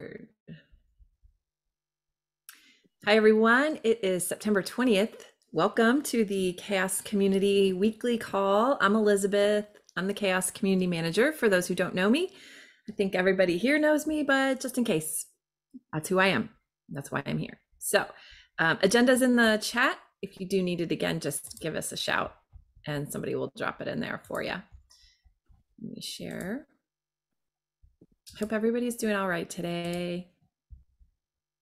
Hi, everyone. It is September 20th. Welcome to the CHAOSS Community Weekly Call. I'm Elizabeth. I'm the CHAOSS Community Manager. For those who don't know me, I think everybody here knows me, but just in case, that's who I am. That's why I'm here. So, um, agenda's in the chat. If you do need it again, just give us a shout and somebody will drop it in there for you. Let me share. Hope everybody's doing all right today.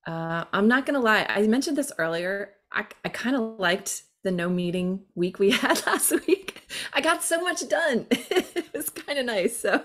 Uh, I'm not gonna lie. I mentioned this earlier. I, I kind of liked the no meeting week we had last week. I got so much done. it was kind of nice. So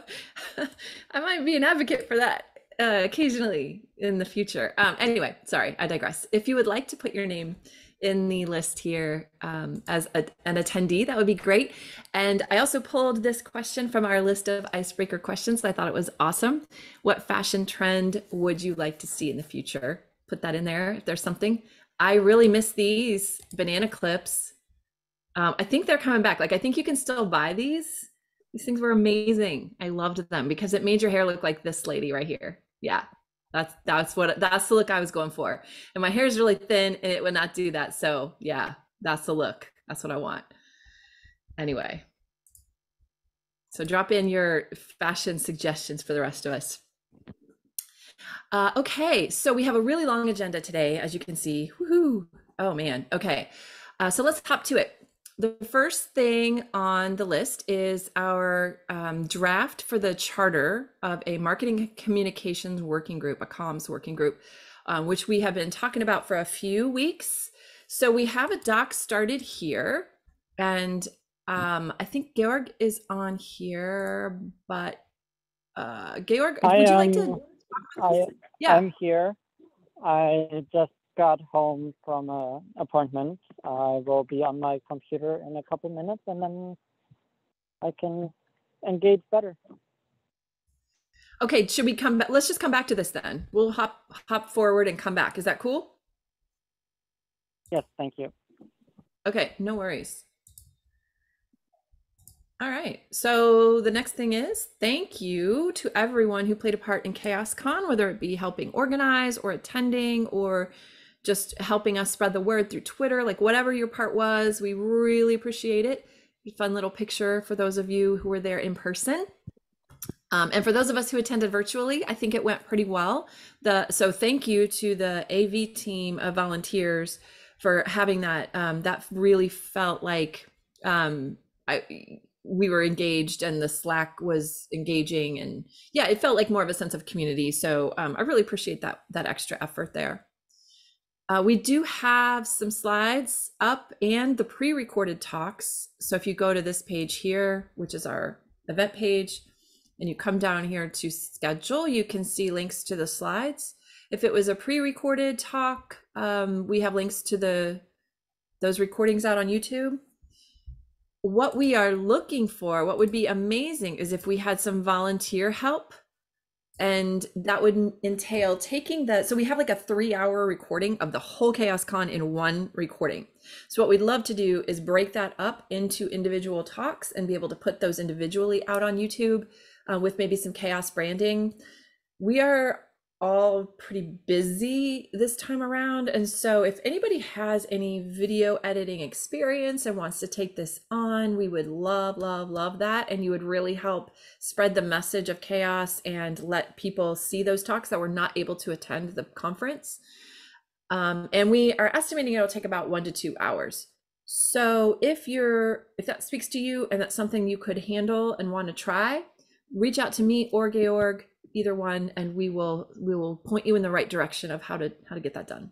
I might be an advocate for that uh, occasionally in the future. Um, anyway, sorry, I digress. If you would like to put your name in the list here um, as a, an attendee, that would be great. And I also pulled this question from our list of icebreaker questions. I thought it was awesome. What fashion trend would you like to see in the future? Put that in there if there's something. I really miss these banana clips. Um, I think they're coming back. Like, I think you can still buy these. These things were amazing. I loved them because it made your hair look like this lady right here. Yeah, that's that's what that's the look I was going for. And my hair is really thin and it would not do that. So yeah, that's the look. That's what I want. Anyway. So drop in your fashion suggestions for the rest of us. Uh, okay, so we have a really long agenda today, as you can see. Woohoo! Oh man. Okay, uh, so let's hop to it. The first thing on the list is our um, draft for the charter of a marketing communications working group, a comms working group, um, which we have been talking about for a few weeks. So we have a doc started here, and um, I think Georg is on here, but uh, Georg, I would you like to? I, Yeah. I'm here. I just got home from an appointment. I will be on my computer in a couple minutes and then I can engage better. Okay, should we come back? Let's just come back to this then. We'll hop hop forward and come back. Is that cool? Yes, thank you. Okay, no worries. All right. So the next thing is thank you to everyone who played a part in CHAOSScon, whether it be helping organize or attending or just helping us spread the word through Twitter, like whatever your part was. We really appreciate it. Fun little picture for those of you who were there in person. Um, and for those of us who attended virtually, I think it went pretty well. The so thank you to the AV team of volunteers for having that. Um, that really felt like um, I we were engaged and the Slack was engaging, and yeah, it felt like more of a sense of community. So um, I really appreciate that that extra effort there. Uh, we do have some slides up and the pre-recorded talks. So if you go to this page here, which is our event page, and you come down here to schedule, you can see links to the slides. If it was a pre-recorded talk, um, we have links to the those recordings out on YouTube. What we are looking for, what would be amazing is if we had some volunteer help and that would entail taking the so we have like a three hour recording of the whole CHAOSScon in one recording. So what we'd love to do is break that up into individual talks and be able to put those individually out on youtube uh, with maybe some CHAOSS branding. We are all pretty busy this time around and so if anybody has any video editing experience and wants to take this on we would love love love that and you would really help spread the message of CHAOSS and let people see those talks that were not able to attend the conference. Um, and we are estimating it'll take about one to two hours. So if you're if that speaks to you and that's something you could handle and want to try, reach out to me or Georg, either one, and we will we will point you in the right direction of how to how to get that done.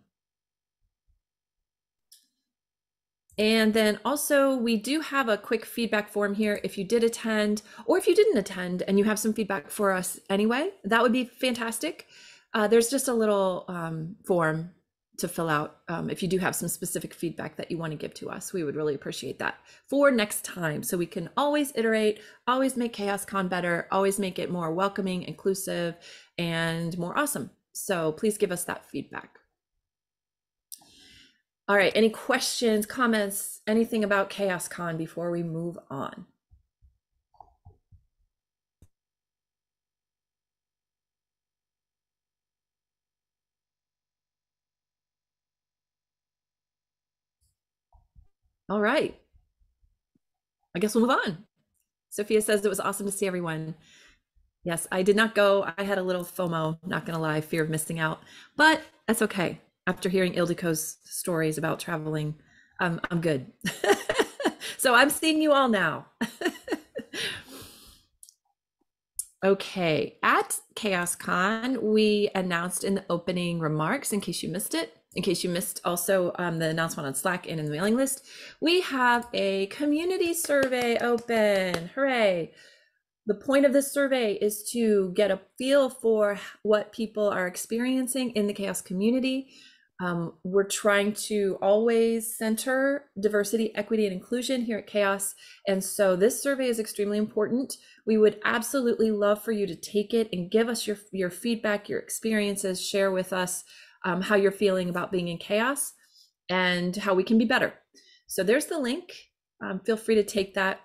And then also, we do have a quick feedback form here. If you did attend, or if you didn't attend and you have some feedback for us anyway, that would be fantastic. Uh, there's just a little um, form to fill out um, if you do have some specific feedback that you want to give to us. We would really appreciate that for next time. So we can always iterate, always make CHAOSScon better, always make it more welcoming, inclusive, and more awesome. So please give us that feedback. All right, any questions, comments, anything about CHAOSScon before we move on? All right. I guess we'll move on. Sophia says it was awesome to see everyone. Yes, I did not go. I had a little FOMO, not gonna lie, fear of missing out, but that's okay. After hearing Ildiko's stories about traveling, um, I'm good. so I'm seeing you all now. okay, at CHAOSScon, we announced in the opening remarks, in case you missed it, in case you missed also um, the announcement on Slack and in the mailing list, we have a community survey open. Hooray! The point of this survey is to get a feel for what people are experiencing in the CHAOSS community. Um, we're trying to always center diversity, equity, and inclusion here at CHAOSS. And so this survey is extremely important. We would absolutely love for you to take it and give us your, your feedback, your experiences, share with us um, how you're feeling about being in CHAOSS and how we can be better. So there's the link. Um, feel free to take that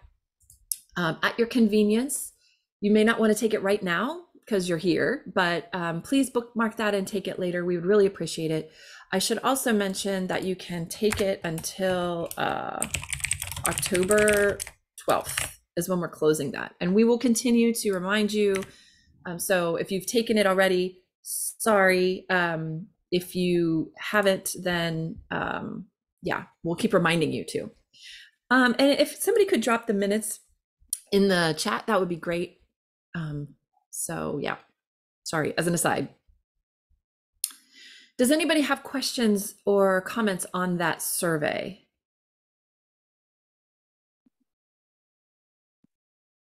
um, at your convenience. You may not want to take it right now because you're here, but um, please bookmark that and take it later. We would really appreciate it. I should also mention that you can take it until uh, October 12th is when we're closing that. And we will continue to remind you. Um, so if you've taken it already, sorry. Um, if you haven't, then um, yeah, we'll keep reminding you to. Um, and if somebody could drop the minutes in the chat, that would be great. Um, so yeah, sorry, as an aside. Does anybody have questions or comments on that survey?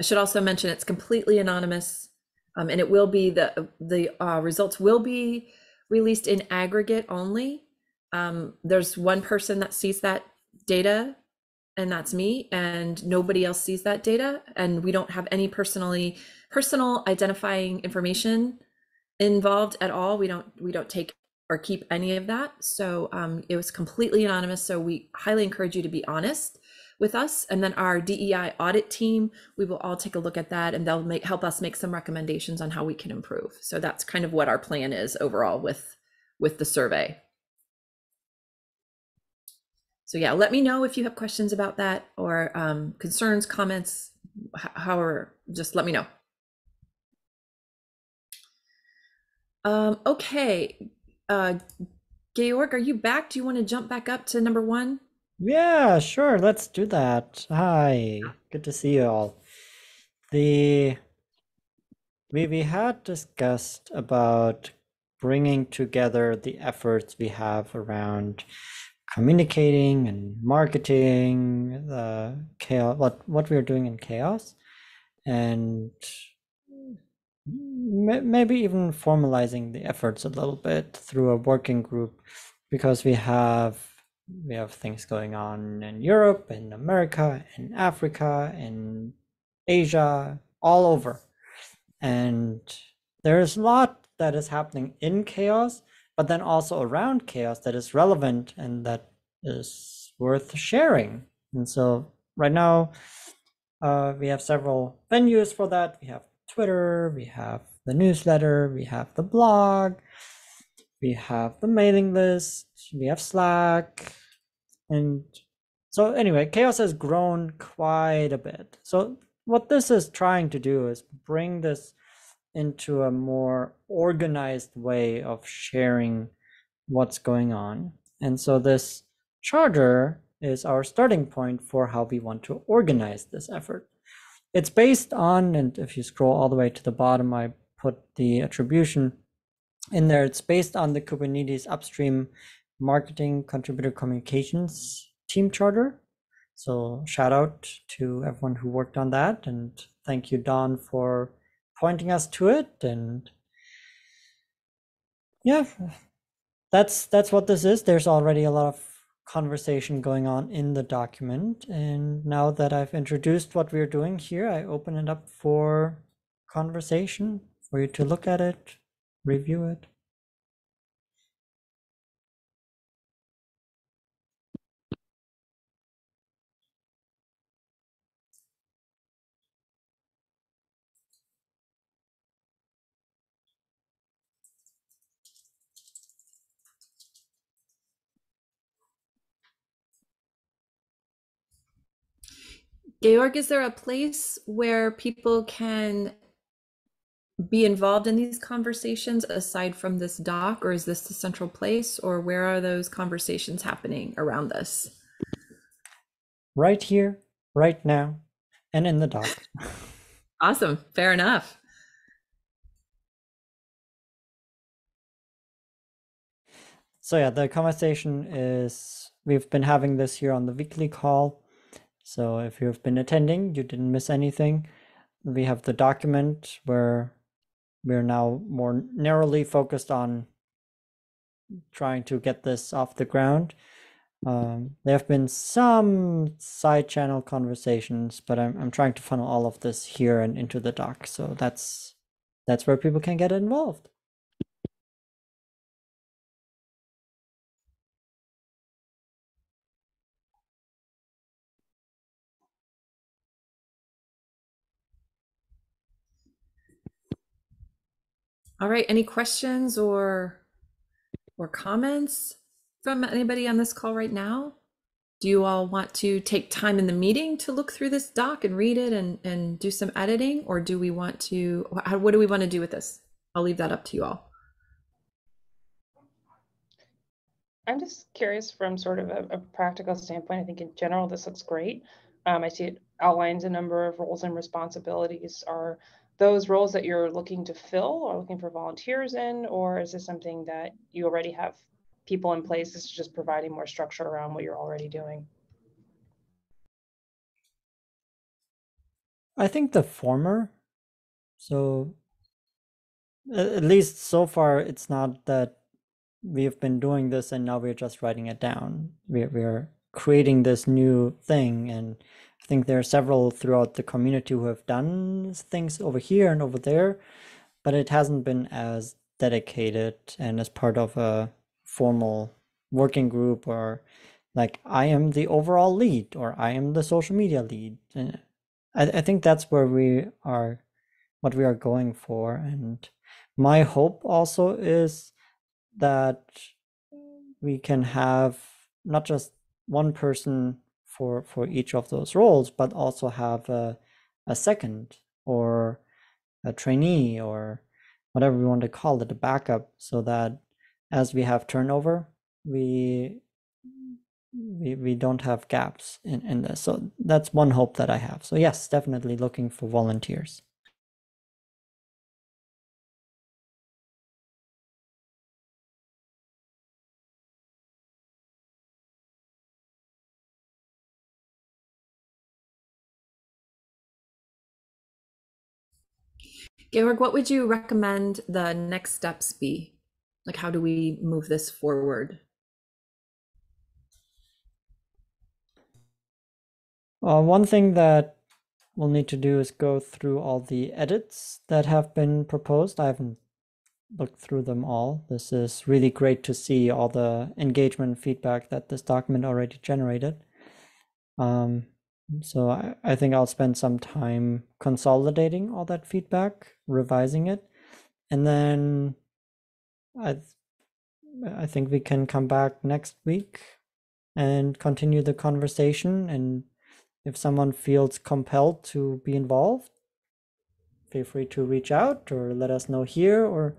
I should also mention it's completely anonymous um, and it will be the the uh, results will be released in aggregate only. Um, there's one person that sees that data and that's me and nobody else sees that data and we don't have any personally personal identifying information involved at all. We don't we don't take or keep any of that. So um, it was completely anonymous. So we highly encourage you to be honest with us and then our dei audit team we will all take a look at that and they'll make help us make some recommendations on how we can improve so that's kind of what our plan is overall with with the survey so yeah, let me know if you have questions about that or um, concerns, comments, however, just let me know. Um, okay, uh, Georg, are you back? Do you want to jump back up to number one? Yeah, sure. Let's do that. Hi, good to see you all. The we we had discussed about bringing together the efforts we have around communicating and marketing the CHAOSS what what we're doing in CHAOSS and maybe even formalizing the efforts a little bit through a working group because we have we have things going on in Europe in America in Africa in Asia all over and there's a lot that is happening in CHAOSS, but then also around CHAOSS that is relevant and that is worth sharing. And so right now, uh, we have several venues for that. We have Twitter, we have the newsletter, we have the blog, we have the mailing list, we have Slack. And so, anyway, CHAOSS has grown quite a bit. So, what this is trying to do is bring this into a more organized way of sharing what's going on. And so this charter is our starting point for how we want to organize this effort. It's based on, and if you scroll all the way to the bottom, I put the attribution in there. It's based on the Kubernetes upstream marketing contributor communications team charter. So shout out to everyone who worked on that. And thank you, Don, for pointing us to it and yeah that's that's what this is there's already a lot of conversation going on in the document and now that i've introduced what we're doing here i open it up for conversation for you to look at it review it? Georg, is there a place where people can be involved in these conversations aside from this doc, or is this the central place, or where are those conversations happening around this? Right here, right now, and in the doc. Awesome. Fair enough. So yeah, the conversation is we've been having this here on the weekly call. So if you've been attending, you didn't miss anything. We have the document where we're now more narrowly focused on trying to get this off the ground. Um, there have been some side channel conversations, but I'm I'm trying to funnel all of this here and into the doc. So that's that's where people can get involved. All right. Any questions or or comments from anybody on this call right now? Do you all want to take time in the meeting to look through this doc and read it and, and do some editing? Or do we want to, what do we want to do with this? I'll leave that up to you all. I'm just curious from sort of a, a practical standpoint. I think in general, this looks great. Um, I see it outlines a number of roles and responsibilities. Are those roles that you're looking to fill or looking for volunteers in, or is this something that you already have people in place? This is just providing more structure around what you're already doing. I think the former. So at least so far, it's not that we've been doing this and now we're just writing it down. We're we're creating this new thing, and I think there are several throughout the community who have done things over here and over there, but it hasn't been as dedicated and as part of a formal working group or like I am the overall lead or I am the social media lead. And I, I think that's where we are, what we are going for. And my hope also is that we can have not just one person for for each of those roles, but also have a, a second or a trainee or whatever we want to call it, a backup, so that as we have turnover, we we, we don't have gaps in, in this. So that's one hope that I have. So yes, definitely looking for volunteers. Georg, what would you recommend the next steps be? Like, how do we move this forward? Uh, one thing that we'll need to do is go through all the edits that have been proposed. I haven't looked through them all. This is really great to see all the engagement feedback that this document already generated. Um, so I, I think I'll spend some time consolidating all that feedback, revising it, and then I I think we can come back next week and continue the conversation and if someone feels compelled to be involved, feel free to reach out or let us know here or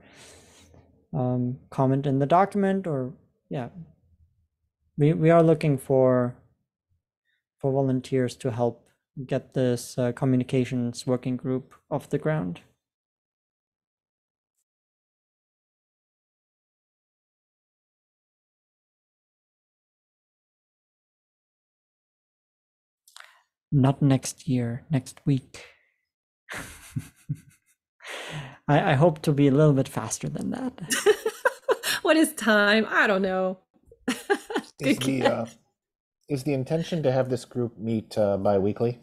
um, comment in the document or yeah. We we are looking for for volunteers to help get this uh, communications working group off the ground. Not next year, next week. I, I hope to be a little bit faster than that. what is time? I don't know. Is Good the uh, is the intention to have this group meet uh, bi-weekly?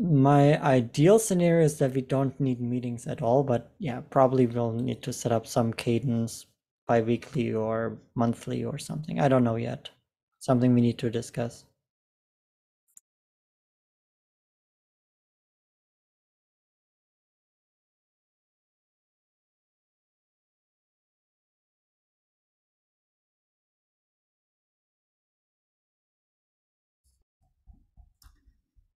My ideal scenario is that we don't need meetings at all, but yeah, probably we'll need to set up some cadence bi-weekly or monthly or something. I don't know yet. Something we need to discuss.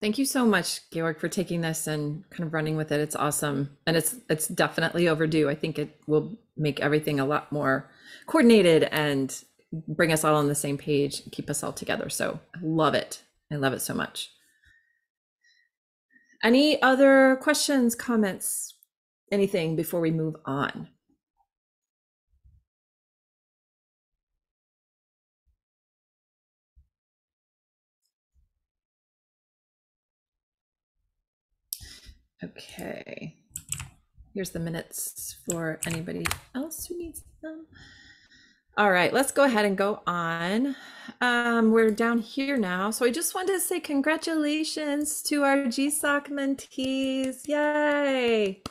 Thank you so much, Georg, for taking this and kind of running with it. It's awesome. And it's it's definitely overdue. I think it will make everything a lot more coordinated and bring us all on the same page, keep us all together. So I love it. I love it so much. Any other questions, comments, anything before we move on? Okay. Here's the minutes for anybody else who needs them. All right, let's go ahead and go on. Um, we're down here now. So I just wanted to say congratulations to our GSOC mentees. Yay.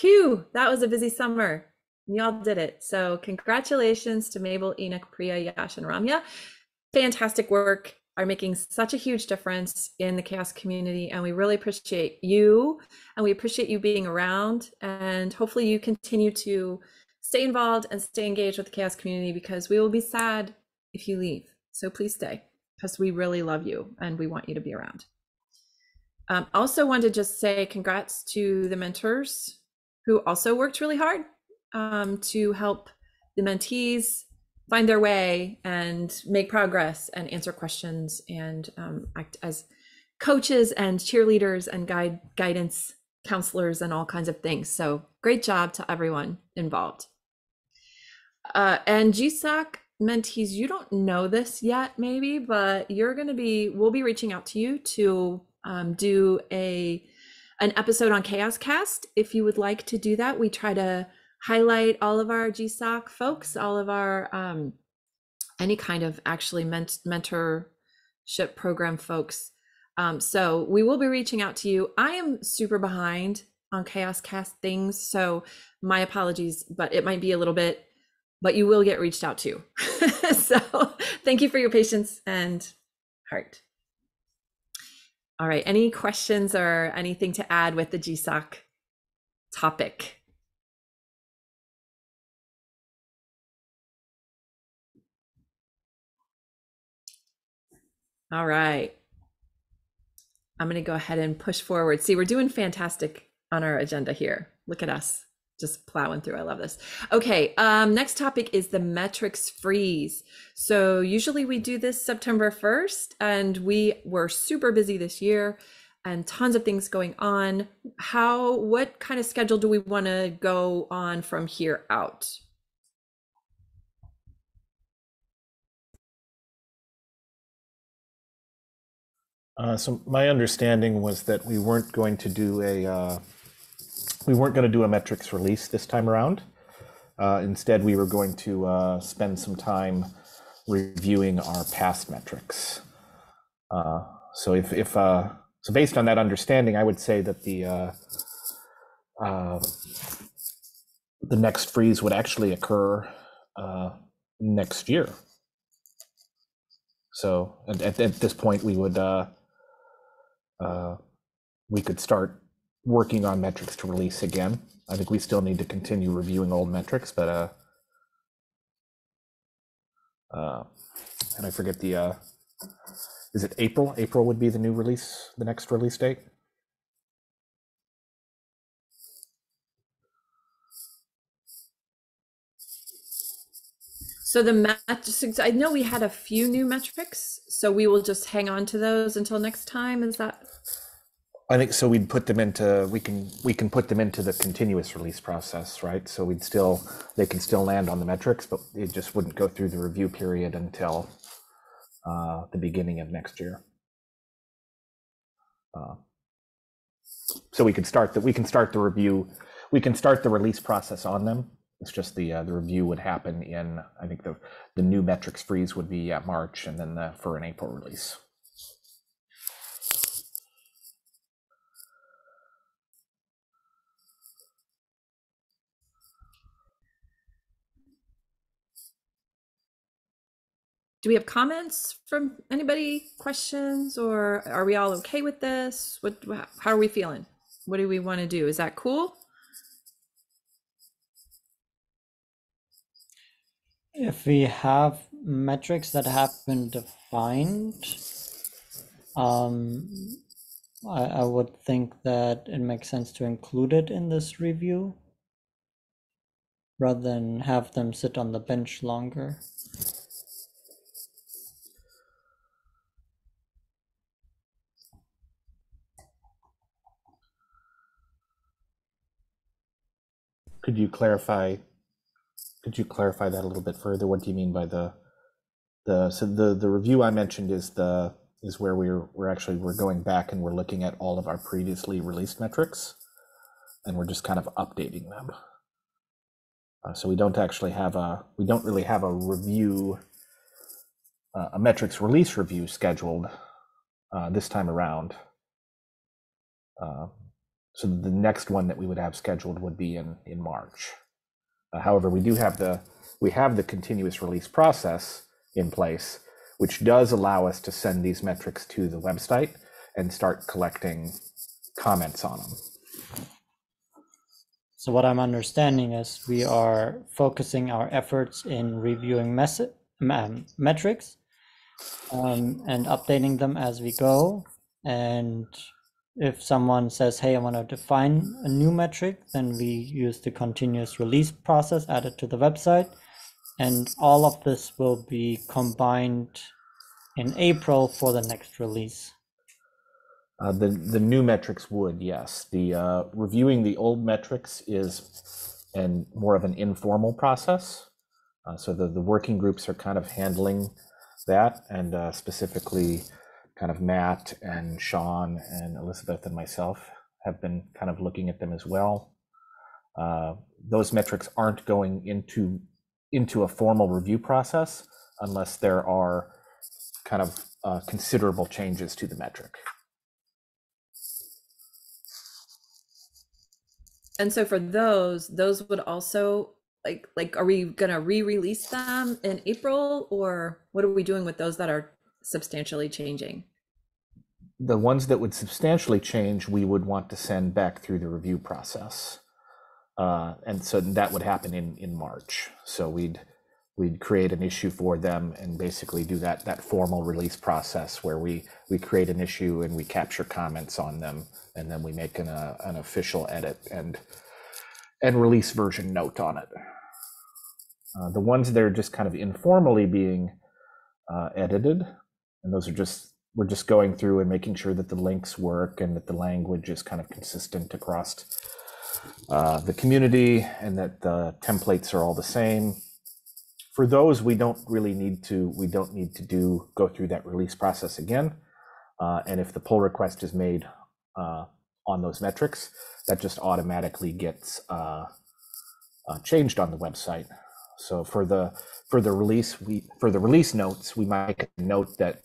Phew, that was a busy summer. Y'all did it. So congratulations to Mabel, Enoch, Priya, Yash, and Ramya. Fantastic work are making such a huge difference in the CHAOSS community and we really appreciate you and we appreciate you being around and hopefully you continue to stay involved and stay engaged with the CHAOSS community because we will be sad if you leave. So please stay because we really love you and we want you to be around. Um, also wanted to just say congrats to the mentors who also worked really hard um, to help the mentees find their way and make progress and answer questions and um, act as coaches and cheerleaders and guide guidance counselors and all kinds of things. So great job to everyone involved. Uh, and GSOC mentees, you don't know this yet, maybe, but you're going to be, we'll be reaching out to you to um, do a an episode on CHAOSS Cast. If you would like to do that, we try to highlight all of our GSOC folks, all of our um, any kind of actually ment- mentorship program folks. Um, so we will be reaching out to you. I am super behind on CHAOSS Cast things, so my apologies, but it might be a little bit, but you will get reached out to. so thank you for your patience and heart. All right, any questions or anything to add with the GSOC topic? All right. I'm going to go ahead and push forward. See, we're doing fantastic on our agenda here. Look at us just plowing through. I love this. Okay, um, next topic is the metrics freeze. So usually we do this September 1st, and we were super busy this year and tons of things going on. How, what kind of schedule do we want to go on from here out? Uh, so my understanding was that we weren't going to do a uh, we weren't going to do a metrics release this time around. Uh, instead, we were going to uh, spend some time reviewing our past metrics. Uh, so if if uh, so, based on that understanding, I would say that the the next freeze would actually occur next year. So at, at, at, this point, we would uh, we could start working on metrics to release again. I think we still need to continue reviewing old metrics, but uh, uh, and I forget the uh, is it April? April would be the new release, the next release date. So the metrics, I know we had a few new metrics, so we will just hang on to those until next time. Is that? I think so. We'd put them into we can we can put them into the continuous release process, right? So we'd still they can still land on the metrics, but it just wouldn't go through the review period until uh, the beginning of next year. Uh, so we could start that we can start the review we can start the release process on them it's just the uh, the review would happen in I think the the new metrics freeze would be at March and then the for an April release. Do we have comments from anybody? Questions or are we all okay with this? What how are we feeling? What do we want to do? Is that cool? If we have metrics that have been defined, um, I, I would think that it makes sense to include it in this review rather than have them sit on the bench longer. Could you clarify, could you clarify that a little bit further? What do you mean by the, the, so the, the review I mentioned is the, is where we're, we're actually, we're going back and we're looking at all of our previously released metrics, and we're just kind of updating them. Uh, So we don't actually have a, we don't really have a review, uh, a metrics release review scheduled uh, this time around. Uh, So the next one that we would have scheduled would be in, in March. Uh, However, we do have the, we have the continuous release process in place, which does allow us to send these metrics to the website and start collecting comments on them. So what I'm understanding is we are focusing our efforts in reviewing mess- um, metrics um, and updating them as we go. And if someone says, hey, I want to define a new metric, then we use the continuous release process added to the website. And all of this will be combined in April for the next release. Uh, the the new metrics would yes. The uh, reviewing the old metrics is and more of an informal process. Uh, so the the working groups are kind of handling that, and uh, specifically, kind of Matt and Sean and Elizabeth and myself have been kind of looking at them as well. Uh, those metrics aren't going into into a formal review process unless there are kind of uh, considerable changes to the metric. And so for those, those would also like like are we gonna re-release them in April or what are we doing with those that are substantially changing? The ones that would substantially change, we would want to send back through the review process. Uh, and so that would happen in, in March. So we'd we'd create an issue for them and basically do that that formal release process where we we create an issue and we capture comments on them and then we make an uh, an official edit and and release version note on it. Uh, the ones that are just kind of informally being uh, edited, and those are just we're just going through and making sure that the links work and that the language is kind of consistent across uh, the community and that the templates are all the same. For those, we don't really need to, we don't need to do, go through that release process again. Uh, and if the pull request is made uh, on those metrics, that just automatically gets uh, uh, changed on the website. So for the for the release, we for the release notes, we might note that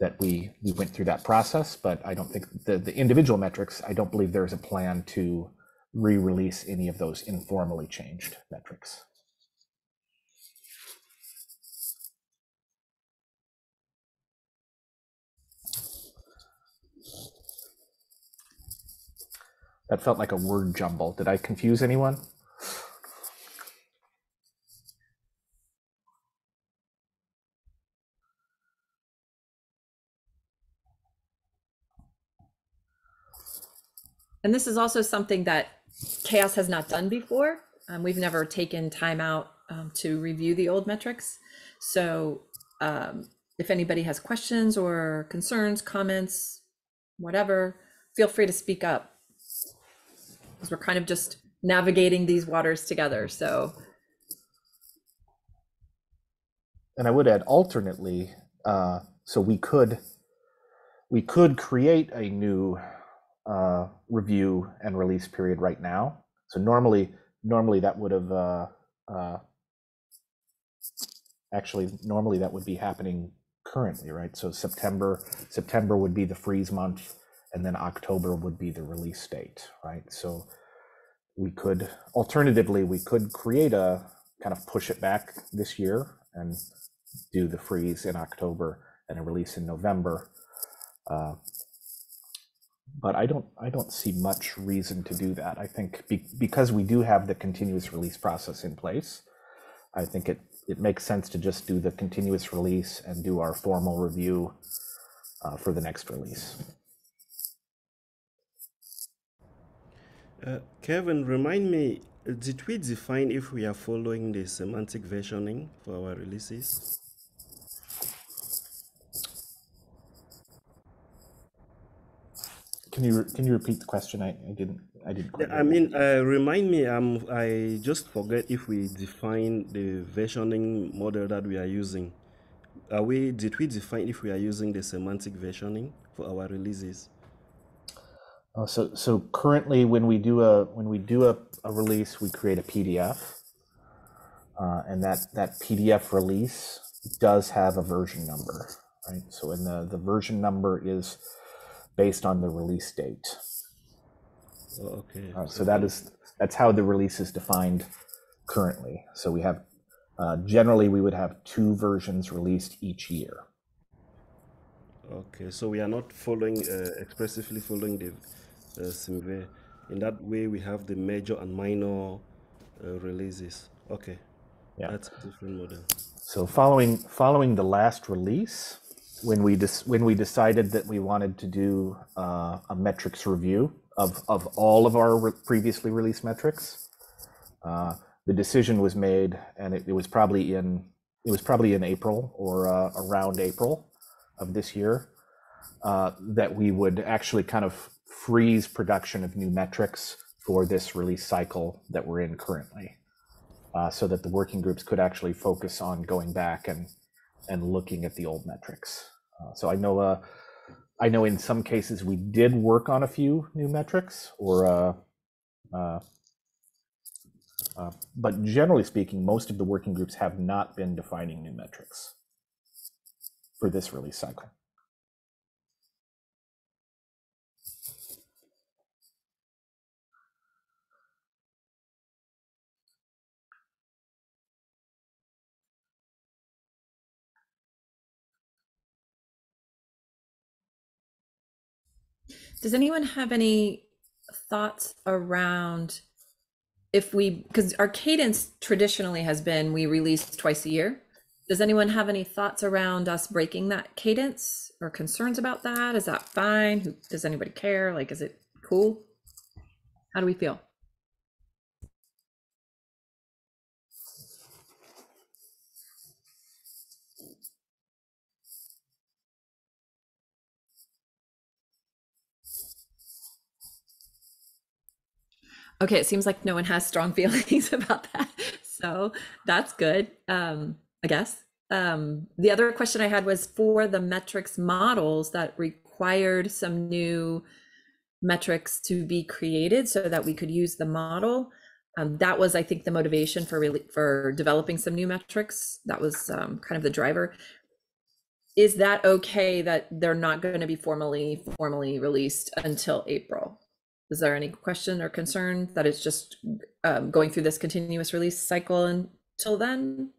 that we we went through that process, but I don't think the the individual metrics. I don't believe there's a plan to re-release any of those informally changed metrics. That felt like a word jumble. Did I confuse anyone? And this is also something that CHAOSS has not done before. Um, we've never taken time out um, to review the old metrics. So um, if anybody has questions or concerns, comments, whatever, feel free to speak up. Because we're kind of just navigating these waters together. So and I would add alternately, uh, so we could we could create a new uh, review and release period right now. So normally, normally that would have uh, uh, actually normally that would be happening currently, right? So September September would be the freeze month, and then October would be the release date, right? So we could alternatively we could create a kind of push it back this year and do the freeze in October and a release in November. Uh, but I don't I don't see much reason to do that. I think be, because we do have the continuous release process in place, I think it it makes sense to just do the continuous release and do our formal review uh, for the next release. Uh, Kevin, remind me, did we define if we are following the semantic versioning for our releases? Can you can you repeat the question? I, I didn't I didn't. quite I mean, uh, remind me, um, I just forget if we define the versioning model that we are using. Are we, did we define if we are using the semantic versioning for our releases? Uh, so so currently, when we do a when we do a, a release, we create a PDF, uh, and that that PDF release does have a version number, right? So and the the version number is based on the release date. Oh, okay. Uh, so that is that's how the release is defined currently. So we have uh, generally we would have two versions released each year. Okay, so we are not following, uh, expressively following the uh, SemVer. In that way, we have the major and minor uh, releases. Okay, Yeah. that's a different model. So following following the last release, when we dis- when we decided that we wanted to do uh, a metrics review of of all of our re- previously released metrics, uh, the decision was made, and it, it was probably in it was probably in April or uh, around April of this year uh, that we would actually kind of freeze production of new metrics for this release cycle that we're in currently uh, so that the working groups could actually focus on going back and and looking at the old metrics. Uh, so I know uh, I know in some cases we did work on a few new metrics, or uh, uh, uh, but generally speaking, most of the working groups have not been defining new metrics for this release cycle. Does anyone have any thoughts around if we, because our cadence traditionally has been we release twice a year. Does anyone have any thoughts around us breaking that cadence or concerns about that? Is that fine? Who- Does anybody care? Like, is it cool? How do we feel? Okay, it seems like no one has strong feelings about that. So that's good, um, I guess. Um, the other question I had was for the metrics models that required some new metrics to be created so that we could use the model. Um, that was, I think, the motivation for really for developing some new metrics. That was um, kind of the driver. Is that okay that they're not going to be formally formally released until April? Is there any question or concern that it's just um, going through this continuous release cycle until then?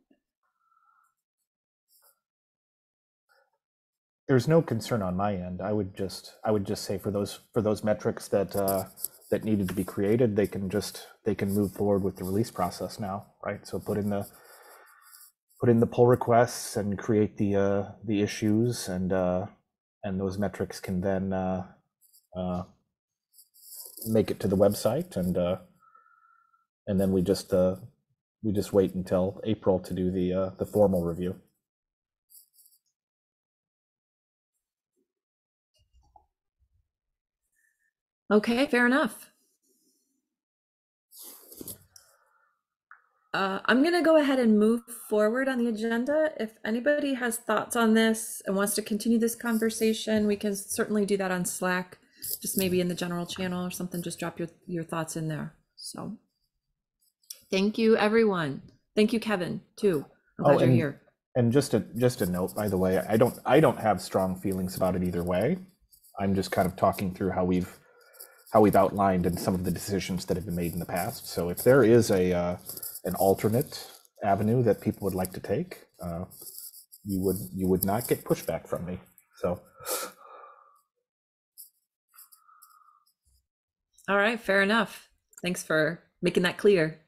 There's no concern on my end. I would just I would just say for those for those metrics that uh, that needed to be created, they can just they can move forward with the release process now, right? So put in the put in the pull requests and create the uh, the issues, and uh, and those metrics can then uh, uh, make it to the website, and uh, and then we just uh, we just wait until April to do the uh, the formal review. Okay, fair enough. Uh, I'm gonna go ahead and move forward on the agenda. If anybody has thoughts on this and wants to continue this conversation, we can certainly do that on Slack, just maybe in the general channel or something, just drop your, your thoughts in there. So thank you, everyone. Thank you, Kevin, too. I'm Oh, glad you're here. And just a just a note, by the way, I don't I don't have strong feelings about it either way. I'm just kind of talking through how we've how we've outlined and some of the decisions that have been made in the past. So if there is a uh, an alternate avenue that people would like to take, uh, you would you would not get pushback from me. So All right, fair enough. Thanks for making that clear.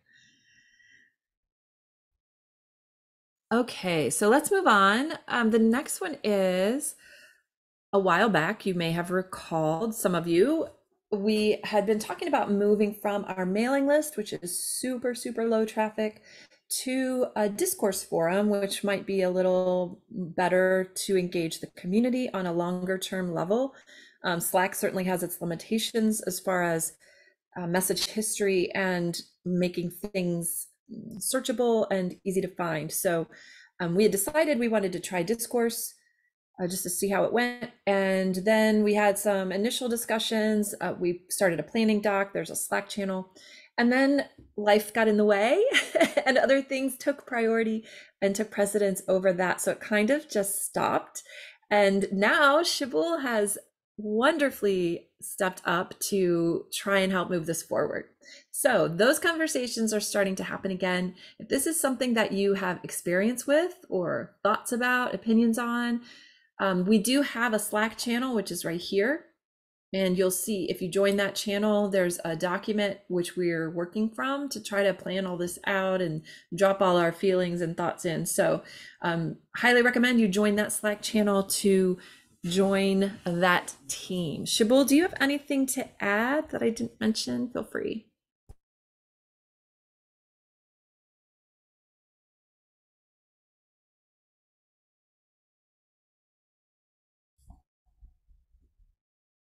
Okay, so let's move on. Um, the next one is a while back, you may have recalled, some of you, we had been talking about moving from our mailing list, which is super, super low traffic, to a discourse forum, which might be a little better to engage the community on a longer term level. Um, Slack certainly has its limitations as far as uh, message history and making things searchable and easy to find. So um, we had decided we wanted to try discourse uh, just to see how it went. And then we had some initial discussions. Uh, we started a planning doc, there's a Slack channel. And then life got in the way and other things took priority and took precedence over that. So it kind of just stopped. And now Shibul has wonderfully stepped up to try and help move this forward. So those conversations are starting to happen again. If this is something that you have experience with or thoughts about, opinions on, um, we do have a Slack channel, which is right here. And you'll see if you join that channel, there's a document which we're working from to try to plan all this out and drop all our feelings and thoughts in. So, um, highly recommend you join that Slack channel to join that team. Shabul, do you have anything to add that I didn't mention? Feel free.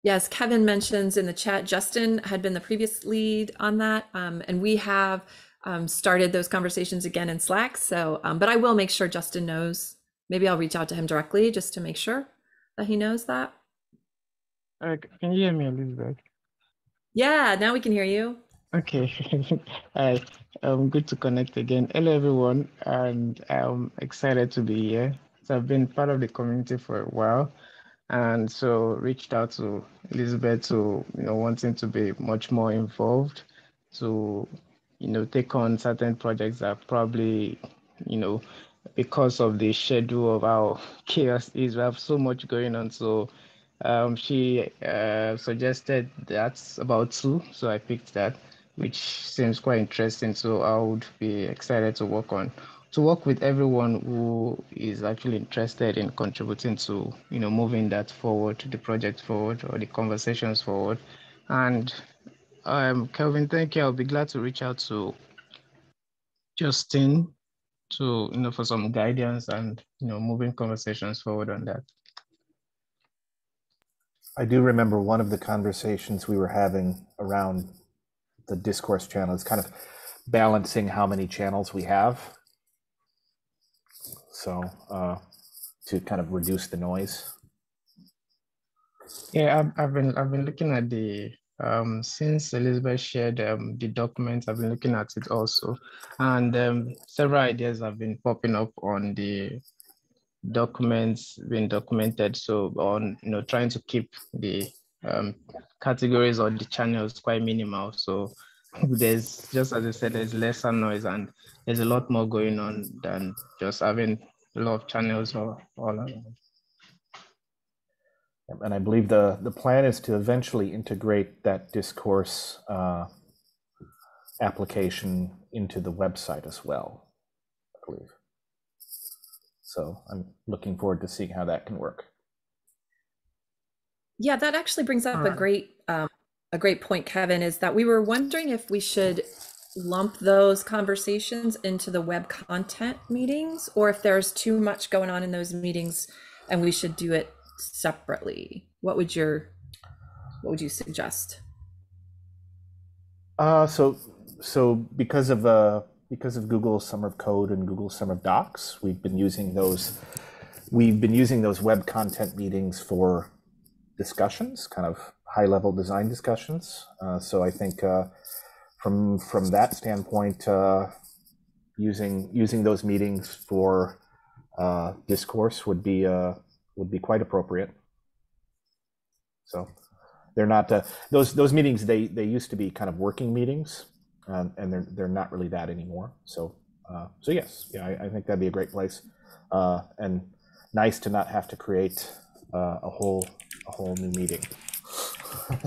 Yes, Kevin mentions in the chat, Justin had been the previous lead on that. Um, and we have um, started those conversations again in Slack. So, um, but I will make sure Justin knows. Maybe I'll reach out to him directly just to make sure that he knows that. Uh, can you hear me, Elizabeth? Yeah, now we can hear you. Okay. Hi. Um, good to connect again. Hello, everyone, and I'm excited to be here. So I've been part of the community for a while, and so reached out to Elizabeth to you know wanting to be much more involved, to you know take on certain projects that probably you know because of the schedule of our chaos is we have so much going on. So um, she uh, suggested that's about two, so I picked that, which seems quite interesting. So I would be excited to work on to work with everyone who is actually interested in contributing to you know moving that forward, the project forward, or the conversations forward. And um, Kelvin, thank you. I'll be glad to reach out to Justin to you know for some guidance and you know moving conversations forward on that. I do remember one of the conversations we were having around the discourse channel is kind of balancing how many channels we have. So uh, to kind of reduce the noise. Yeah, I've, I've been I've been looking at the um, since Elizabeth shared um, the documents, I've been looking at it also, and um, several ideas have been popping up on the documents being documented. So on you know trying to keep the um, categories or the channels quite minimal. So there's just as I said, there's lesser noise and there's a lot more going on than just having a lot of channels or all around. And I believe the, the plan is to eventually integrate that discourse uh, application into the website as well, I believe. So I'm looking forward to seeing how that can work. Yeah, that actually brings up a great um, a great point, Kevin. Is that we were wondering if we should lump those conversations into the web content meetings, or if there's too much going on in those meetings, and we should do it separately. What would your what would you suggest? Uh, so so because of uh, because of Google Summer of Code and Google Summer of Docs, we've been using those we've been using those web content meetings for discussions, kind of high level design discussions. Uh, so I think uh, from from that standpoint, uh, using using those meetings for uh, discourse would be uh, would be quite appropriate. So they're not uh, those those meetings. They they used to be kind of working meetings, um, and they're they're not really that anymore. So uh, so yes, yeah, I, I think that'd be a great place, uh, and nice to not have to create uh, a whole a whole new meeting.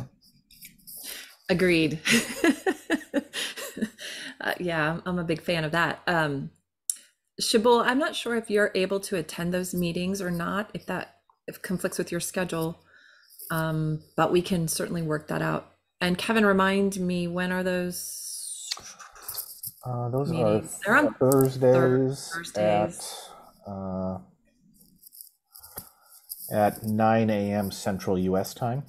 Agreed. uh, yeah, I'm- a big fan of that. Um, Shabul, I'm not sure if you're able to attend those meetings or not, if that if conflicts with your schedule. Um, but we can certainly work that out And Kevin, remind me, when are those? Uh, those Meetings. are They're on Thursdays, Thursdays. at uh, at 9 a.m. Central U.S. time.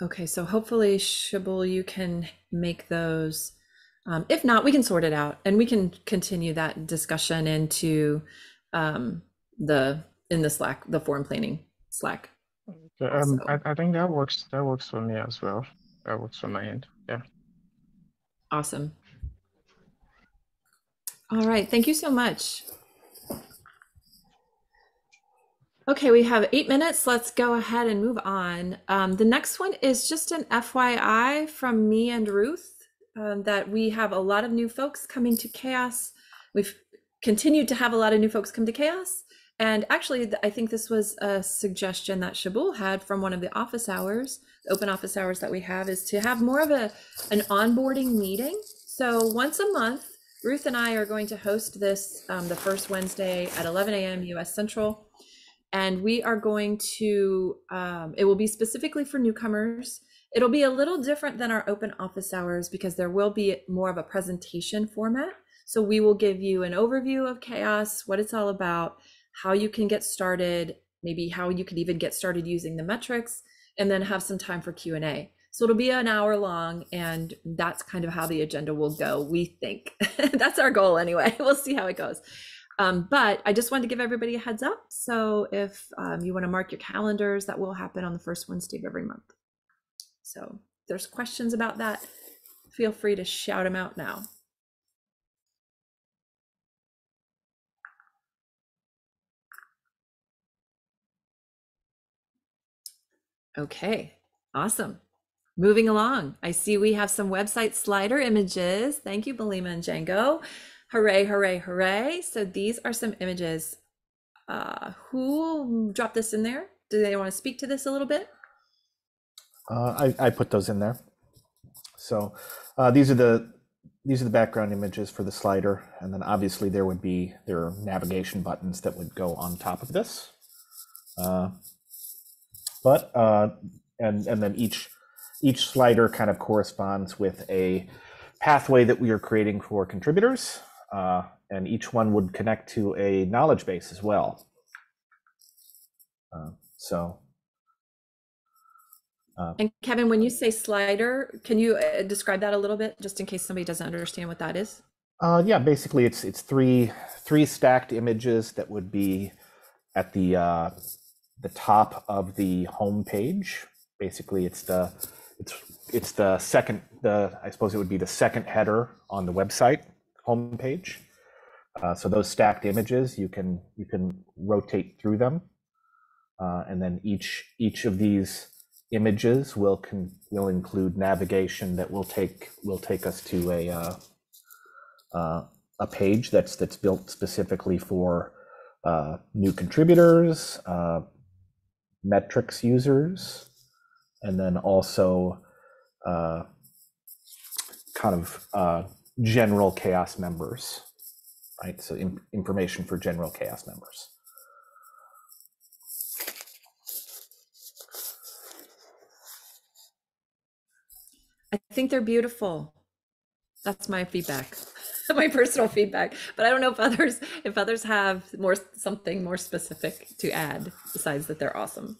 Okay, so hopefully, Shibul, you can make those. Um, if not, we can sort it out and we can continue that discussion into um, the in the Slack, the forum planning Slack. Okay, um, So- I, I think that works. That works for me as well. That works for my end. Yeah. Awesome. All right, thank you so much. Okay, we have eight minutes. Let's go ahead and move on. Um, the next one is just an FYI from me and Ruth um, that we have a lot of new folks coming to CHAOSS. We've continued to have a lot of new folks come to CHAOSS. And actually, I think this was a suggestion that Shabul had from one of the office hours, the open office hours that we have, is to have more of a an onboarding meeting. So once a month, Ruth and I are going to host this um, the first Wednesday at 11 a.m. US Central. And we are going to, um, it will be specifically for newcomers. It'll be a little different than our open office hours because there will be more of a presentation format. So we will give you an overview of CHAOSS, what it's all about, how you can get started, maybe how you could even get started using the metrics, and then have some time for Q&A. So it'll be an hour long, and that's kind of how the agenda will go, we think. that's our goal anyway. We'll see how it goes. Um, but I just wanted to give everybody a heads up. So if um, you want to mark your calendars, that will happen on the first Wednesday of every month. So if there's questions about that, feel free to shout them out now. Okay, awesome. Moving along, I see we have some website slider images. Thank you, Belima and Django. Hooray, hooray, hooray. So these are some images. Uh, who dropped this in there? Do they want to speak to this a little bit? Uh, I, I put those in there. So uh, these are the these are the background images for the slider, and then obviously there would be there are navigation buttons that would go on top of this. Uh, but uh, and and then each each slider kind of corresponds with a pathway that we are creating for contributors, uh, and each one would connect to a knowledge base as well. Uh, so And Kevin, when you say slider, can you uh, describe that a little bit, just in case somebody doesn't understand what that is? Uh, yeah, basically it's it's three three stacked images that would be at the uh, the top of the home page. Basically, it's the it's it's the second the I suppose it would be the second header on the website homepage. Uh, so those stacked images you can you can rotate through them, uh, and then each each of these images will con- will include navigation that will take will take us to a uh, uh, a page that's that's built specifically for uh, new contributors, uh, metrics users, and then also uh, kind of uh, general CHAOSS members, right? So in, information for general CHAOSS members. I think they're beautiful. That's my feedback, my personal feedback. But I don't know if others if others have more something more specific to add besides that they're awesome.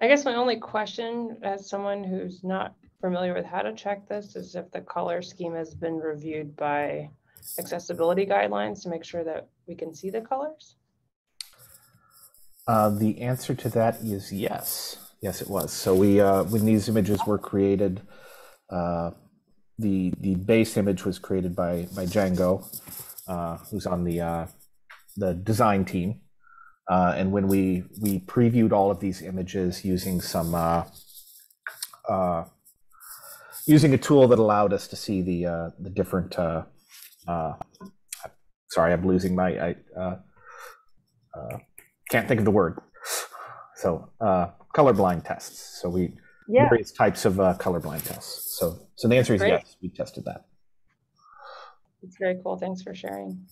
I guess my only question as someone who's not familiar with how to check this is if the color scheme has been reviewed by accessibility guidelines to make sure that we can see the colors. Uh, the answer to that is yes. Yes, it was. So we, uh, when these images were created, uh, the the base image was created by by Django, uh, who's on the uh, the design team. Uh, and when we we previewed all of these images using some uh, uh, using a tool that allowed us to see the uh, the different uh, uh, sorry, I'm losing my, I uh, uh, can't think of the word. So uh, colorblind tests. So we Yeah. various types of uh, colorblind tests. So so the answer is Great. yes, we tested that. It's very cool. Thanks for sharing.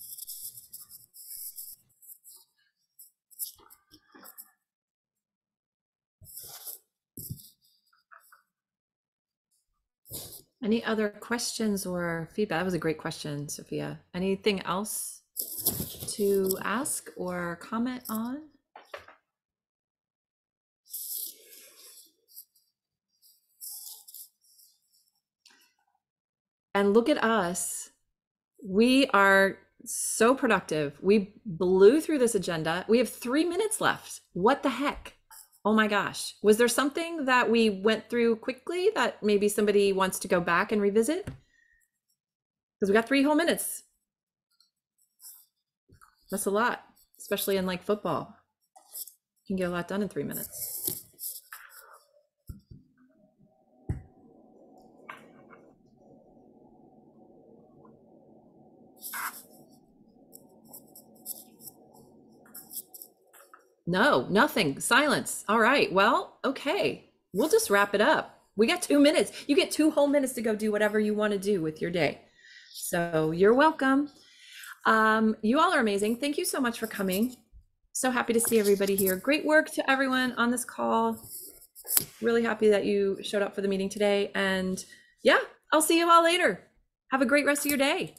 Any other questions or feedback? That was a great question, Sophia. Anything else to ask or comment on? And look at us. We are so productive. We blew through this agenda. We have three minutes left. What the heck? Oh my gosh. Was there something that we went through quickly that maybe somebody wants to go back and revisit? Because we got three whole minutes. That's a lot, especially in like football. You can get a lot done in three minutes. No, nothing. Silence. All right. Well, okay. We'll just wrap it up. We got two minutes. You get two whole minutes to go do whatever you want to do with your day. So you're welcome. Um, you all are amazing. Thank you so much for coming. So happy to see everybody here. Great work to everyone on this call. Really happy that you showed up for the meeting today. And yeah, I'll see you all later. Have a great rest of your day.